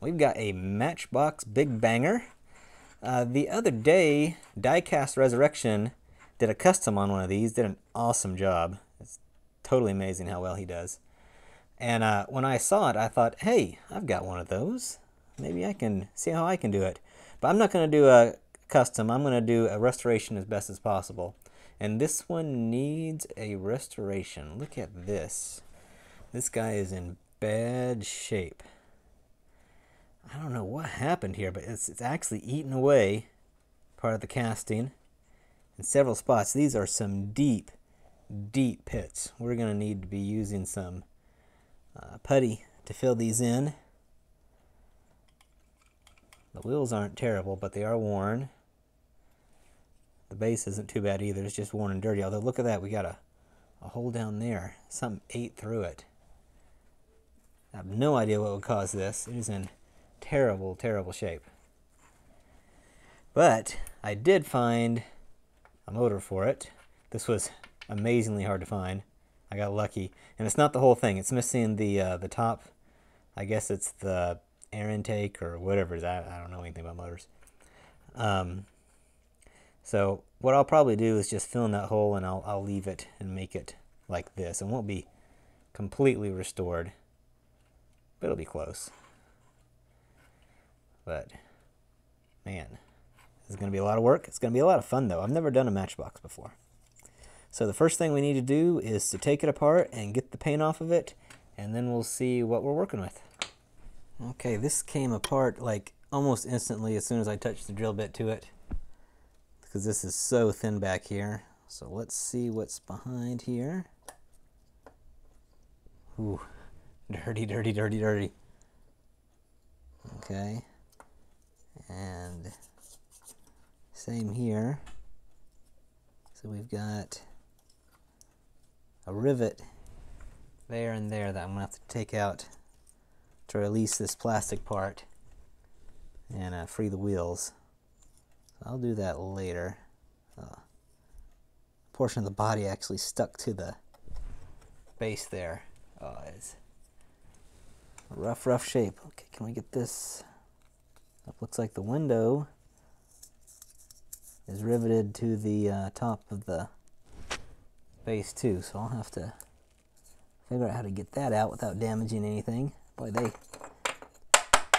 We've got a Matchbox Big Banger. Uh, the other day, Diecast Resurrection did a custom on one of these, did an awesome job. It's totally amazing how well he does. And uh, when I saw it, I thought, hey, I've got one of those. Maybe I can see how I can do it. But I'm not going to do a custom. I'm going to do a restoration as best as possible. And this one needs a restoration. Look at this. This guy is in bad shape. I don't know what happened here, but it's, it's actually eaten away part of the casting in several spots. These are some deep, deep pits. We're going to need to be using some uh, putty to fill these in. The wheels aren't terrible, but they are worn. The base isn't too bad either. It's just worn and dirty. Although, look at that. We got a, a hole down there. Something ate through it. I have no idea what would cause this. It is in terrible, terrible shape. But I did find a motor for it. This was amazingly hard to find. I got lucky. And it's not the whole thing. It's missing the uh, the top. I guess it's the air intake or whatever. I, I don't know anything about motors. Um, so what I'll probably do is just fill in that hole and I'll, I'll leave it and make it like this. It won't be completely restored, but it'll be close. But man, this is going to be a lot of work. It's going to be a lot of fun though. I've never done a matchbox before. So the first thing we need to do is to take it apart and get the paint off of it, and then we'll see what we're working with. Okay, this came apart like almost instantly as soon as I touched the drill bit to it because this is so thin back here. So let's see what's behind here. Ooh, dirty, dirty, dirty, dirty. Okay. And same here. So we've got a rivet there and there that I'm going to have to take out to release this plastic part and uh, free the wheels. I'll do that later. Uh, portion of the body actually stuck to the base there. Oh, it's rough, rough shape. Okay, can we get this? That looks like the window is riveted to the uh, top of the base too, so I'll have to figure out how to get that out without damaging anything. Boy, they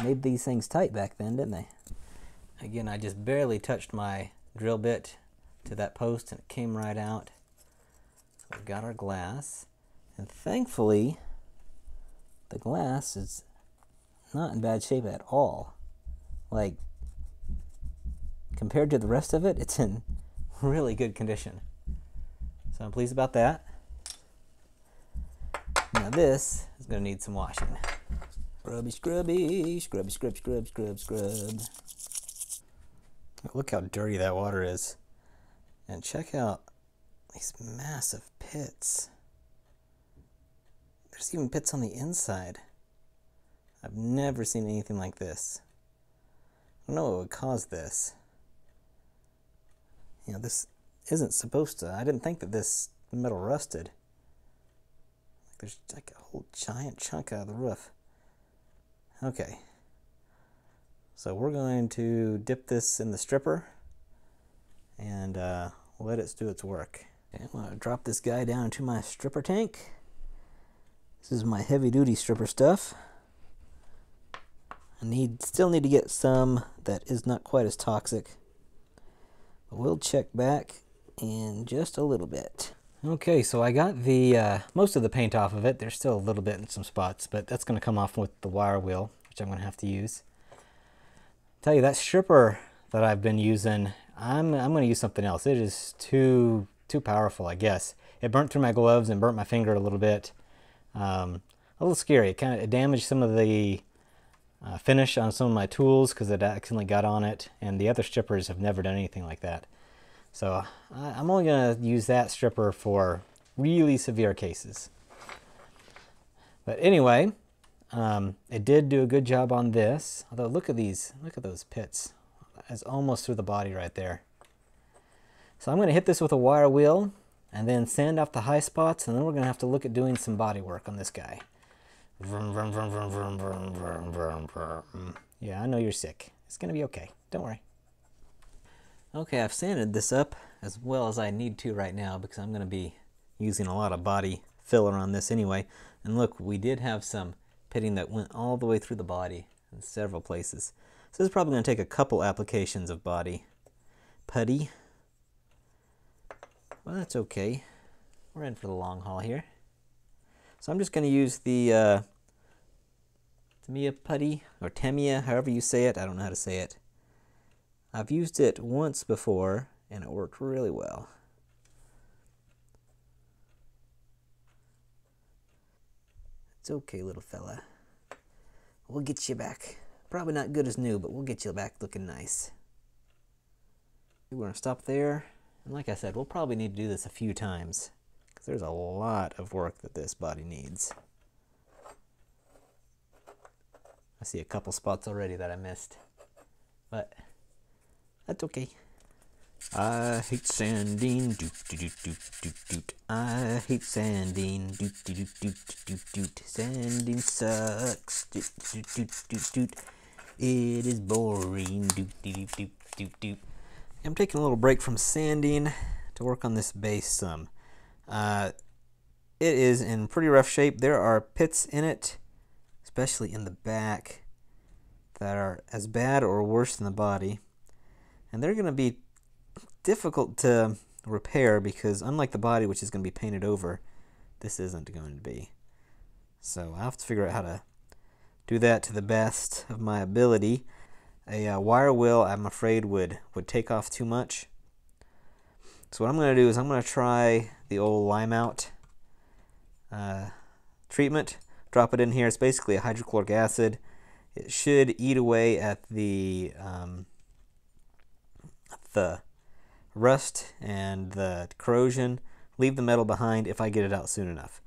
made these things tight back then, didn't they? Again, I just barely touched my drill bit to that post and it came right out. So we've got our glass. And thankfully, the glass is not in bad shape at all. Like, compared to the rest of it, it's in really good condition. So I'm pleased about that. Now this is going to need some washing. Scrubby, scrubby, scrubby, scrub, scrub, scrub, scrub. Look how dirty that water is. And check out these massive pits. There's even pits on the inside. I've never seen anything like this. I don't know what would cause this. You know, this isn't supposed to. I didn't think that this metal rusted. Like There's like a whole giant chunk out of the roof. Okay. So we're going to dip this in the stripper and uh, let it do its work. Okay, I'm going to drop this guy down into my stripper tank. This is my heavy duty stripper stuff. I need still need to get some that is not quite as toxic. But we'll check back in just a little bit. Okay, so I got the uh, most of the paint off of it. There's still a little bit in some spots, but that's going to come off with the wire wheel, which I'm going to have to use. Tell you that stripper that I've been using, I'm I'm going to use something else. It is too too powerful, I guess. It burnt through my gloves and burnt my finger a little bit. Um, a little scary. It kind of damaged some of the uh, finish on some of my tools because it accidentally got on it, and the other strippers have never done anything like that. So I'm only going to use that stripper for really severe cases. But anyway, um, it did do a good job on this. Although look at these, look at those pits. is almost through the body right there. So I'm going to hit this with a wire wheel and then sand off the high spots and then we're going to have to look at doing some body work on this guy. Vroom, vroom, vroom, vroom, vroom, vroom, vroom, vroom, vroom. Yeah, I know you're sick. It's going to be okay. Don't worry. Okay, I've sanded this up as well as I need to right now because I'm going to be using a lot of body filler on this anyway. And look, we did have some pitting that went all the way through the body in several places. So this is probably going to take a couple applications of body putty. Well, that's okay. We're in for the long haul here. So I'm just going to use the uh, Tamiya putty, or Tamiya, however you say it. I don't know how to say it. I've used it once before, and it worked really well. It's okay, little fella. We'll get you back. Probably not good as new, but we'll get you back looking nice. We're going to stop there. And like I said, we'll probably need to do this a few times because there's a lot of work that this body needs. I see a couple spots already that I missed, but that's okay. I hate sanding, doot doot doot doot doot. I hate sanding, doot doot doot doot doot doot. Sanding sucks, doot doot doot doot doot. It is boring, doot doot doot doot doot. I'm taking a little break from sanding to work on this base some. Uh, it is in pretty rough shape. There are pits in it, especially in the back, that are as bad or worse than the body. And they're going to be difficult to repair because unlike the body, which is going to be painted over, this isn't going to be. So I have to figure out how to do that to the best of my ability. A uh, wire wheel, I'm afraid, would, would take off too much. So what I'm going to do is I'm going to try the old lime out uh, treatment. Drop it in here. It's basically a hydrochloric acid. It should eat away at the um, the rust and the corrosion. Leave the metal behind if I get it out soon enough.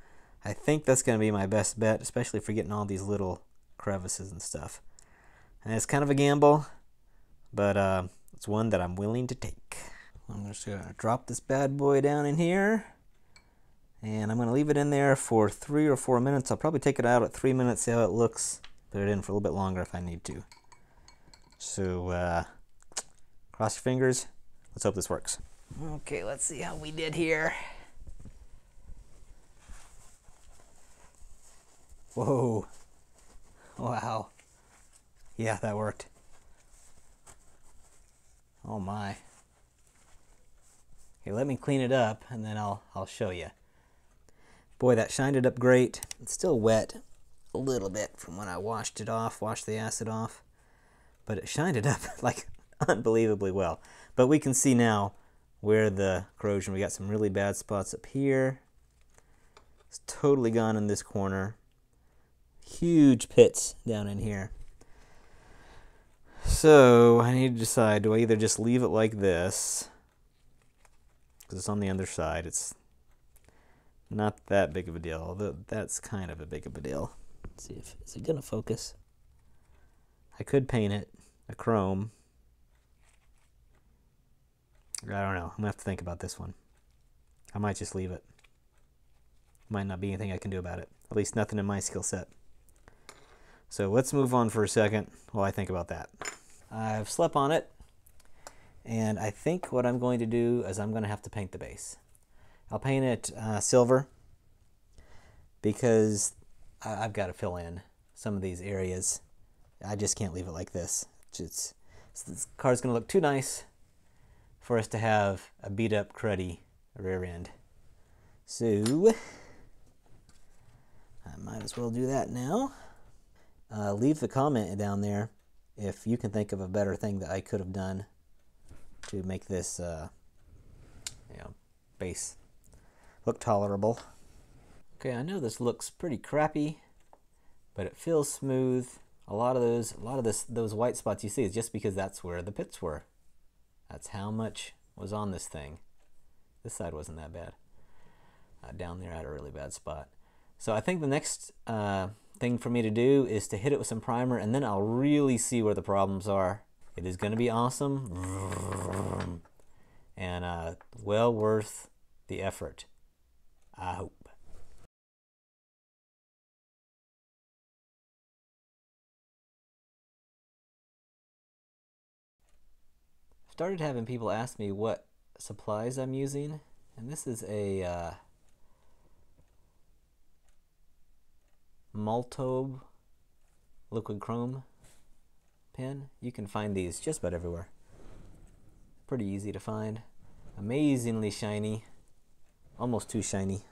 I think that's going to be my best bet, especially for getting all these little crevices and stuff. And it's kind of a gamble, but uh, it's one that I'm willing to take. I'm just going to drop this bad boy down in here. And I'm going to leave it in there for three or four minutes. I'll probably take it out at three minutes, see how it looks. Put it in for a little bit longer if I need to. So, uh, cross your fingers. Let's hope this works. Okay, let's see how we did here. Whoa. Wow. Yeah, that worked. Oh my. Okay, let me clean it up and then I'll, I'll show you. Boy, that shined it up great. It's still wet a little bit from when I washed it off, washed the acid off. But it shined it up like unbelievably well. But we can see now where the corrosion, we got some really bad spots up here. It's totally gone in this corner. Huge pits down in here. So I need to decide, do I either just leave it like this, because it's on the other side, it's not that big of a deal, although that's kind of a big of a deal. Let's see if, is it to focus? I could paint it a chrome. I don't know. I'm to have to think about this one. I might just leave it. Might not be anything I can do about it. At least nothing in my skill set. So let's move on for a second while I think about that. I've slept on it, and I think what I'm going to do is I'm going to have to paint the base. I'll paint it uh, silver because I've got to fill in some of these areas. I just can't leave it like this. It's, this car's going to look too nice for us to have a beat up cruddy rear end. So I might as well do that now. Uh, leave the comment down there if you can think of a better thing that I could have done to make this uh, you know, base look tolerable. Okay, I know this looks pretty crappy, but it feels smooth. A lot of those, a lot of this, those white spots you see is just because that's where the pits were. That's how much was on this thing. This side wasn't that bad. Uh, down there I had a really bad spot. So I think the next uh, thing for me to do is to hit it with some primer and then I'll really see where the problems are. It is going to be awesome and uh, well worth the effort. I hope. Started having people ask me what supplies I'm using, and this is a uh, Molotow liquid chrome pen. You can find these just about everywhere. Pretty easy to find. Amazingly shiny. Almost too shiny.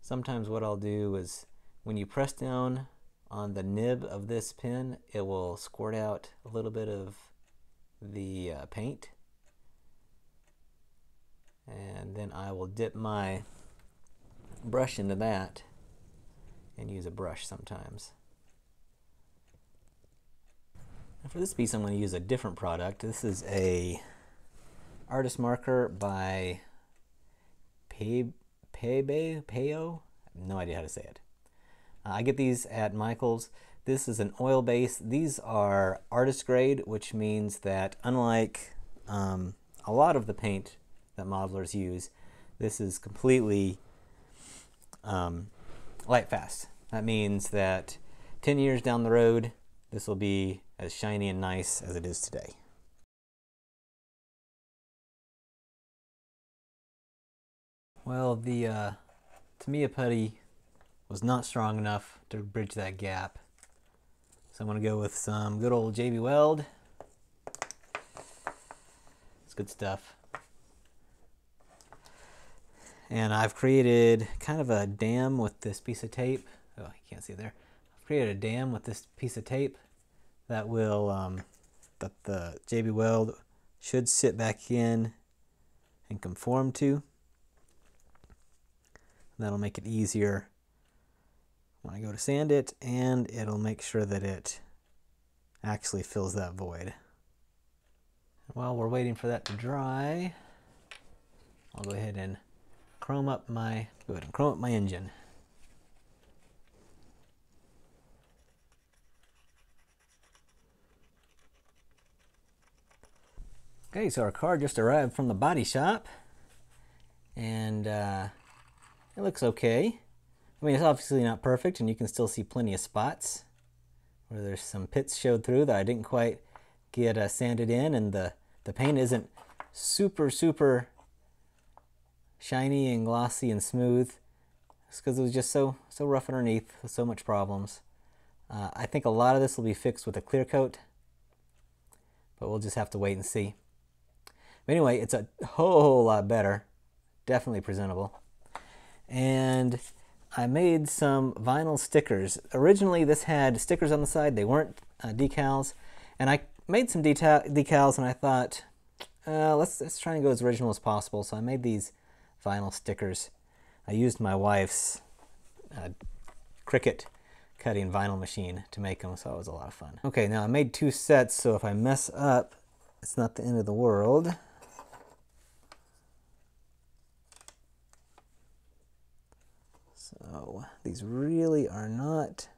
Sometimes what I'll do is when you press down on the nib of this pen, it will squirt out a little bit of the uh, paint. And then I will dip my brush into that and use a brush sometimes. For this piece, I'm going to use a different product. This is a artist marker by Pebe, Peo. no idea how to say it. I get these at Michael's. This is an oil base. These are artist grade, which means that unlike um, a lot of the paint that modelers use, this is completely um, light fast. That means that 10 years down the road, this will be as shiny and nice as it is today. Well, the uh, Tamiya putty was not strong enough to bridge that gap. So I'm going to go with some good old JB Weld. It's good stuff. And I've created kind of a dam with this piece of tape. Oh, you can't see it there. I've created a dam with this piece of tape that will, um, that the JB Weld should sit back in and conform to. That'll make it easier when I go to sand it and it'll make sure that it actually fills that void. While we're waiting for that to dry, I'll go ahead and chrome up my go ahead and chrome up my engine. Okay, so our car just arrived from the body shop and uh, it looks okay. I mean, it's obviously not perfect and you can still see plenty of spots where there's some pits showed through that I didn't quite get uh, sanded in and the, the paint isn't super, super shiny and glossy and smooth. It's because it was just so so rough underneath with so much problems. Uh, I think a lot of this will be fixed with a clear coat, but we'll just have to wait and see. But anyway, it's a whole lot better, definitely presentable. And I made some vinyl stickers. Originally, this had stickers on the side. They weren't uh, decals. And I made some decals, and I thought, uh, let's, let's try and go as original as possible. So I made these vinyl stickers. I used my wife's uh, Cricut cutting vinyl machine to make them, so it was a lot of fun. Okay, now I made two sets, so if I mess up, it's not the end of the world. So these really are not,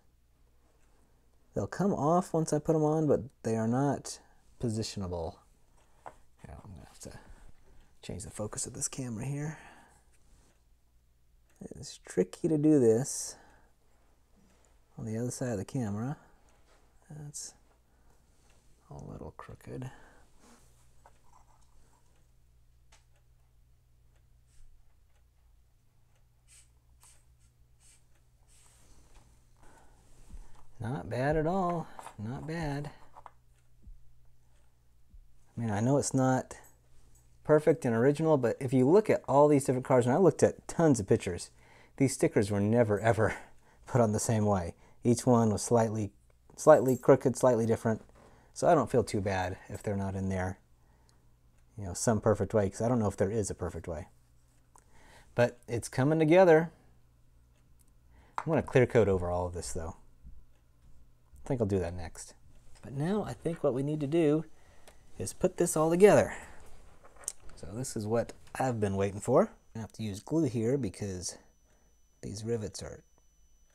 they'll come off once I put them on, but they are not positionable. Yeah, I'm gonna have to change the focus of this camera here. It's tricky to do this on the other side of the camera. That's a little crooked. Not bad at all. Not bad. I mean, I know it's not perfect and original, but if you look at all these different cars, and I looked at tons of pictures, these stickers were never ever put on the same way. Each one was slightly, slightly crooked, slightly different. So I don't feel too bad if they're not in there, you know, some perfect way, because I don't know if there is a perfect way. But it's coming together. I'm going to clear coat over all of this, though. I think I'll do that next. But now I think what we need to do is put this all together. So this is what I've been waiting for. I have to use glue here because these rivets are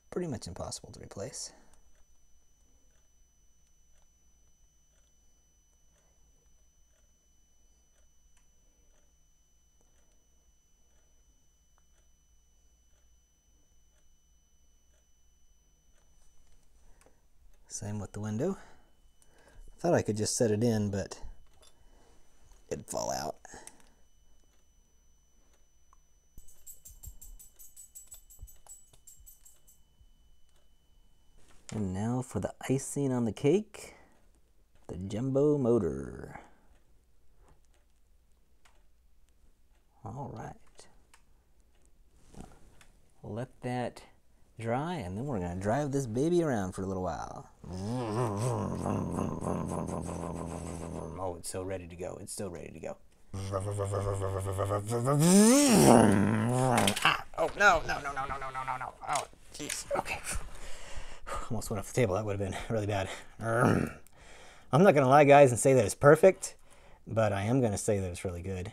pretty much impossible to replace. Same with the window. I Thought I could just set it in, but it'd fall out. And now for the icing on the cake, the Jumbo motor. All right. Let that dry and then we're going to drive this baby around for a little while. Oh, it's so ready to go. It's still ready to go. Ah, oh, no, no, no, no, no, no, no, no, no. Oh, jeez. Okay. Almost went off the table. That would have been really bad. I'm not going to lie, guys, and say that it's perfect, but I am going to say that it's really good,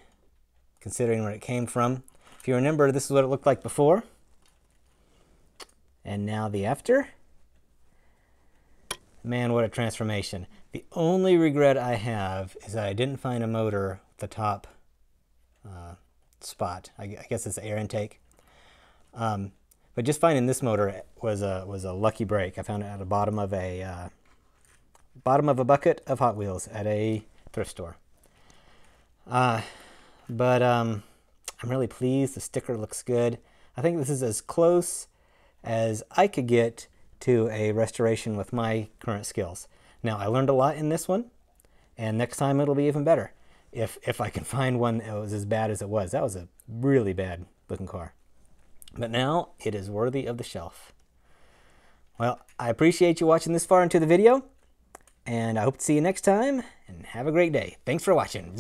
considering where it came from. If you remember, this is what it looked like before. And now the after. Man, what a transformation. The only regret I have is that I didn't find a motor at the top uh, spot. I, I, guess it's air intake. Um, but just finding this motor was a was a lucky break. I found it at the bottom of a uh, bottom of a bucket of Hot Wheels at a thrift store. Uh, but um, I'm really pleased. The sticker looks good. I think this is as close as I could get to a restoration with my current skills. Now I learned a lot in this one, and next time it'll be even better. If if I can find one that was as bad as it was, that was a really bad looking car. But now it is worthy of the shelf. Well, I appreciate you watching this far into the video, and I hope to see you next time, and have a great day. Thanks for watching.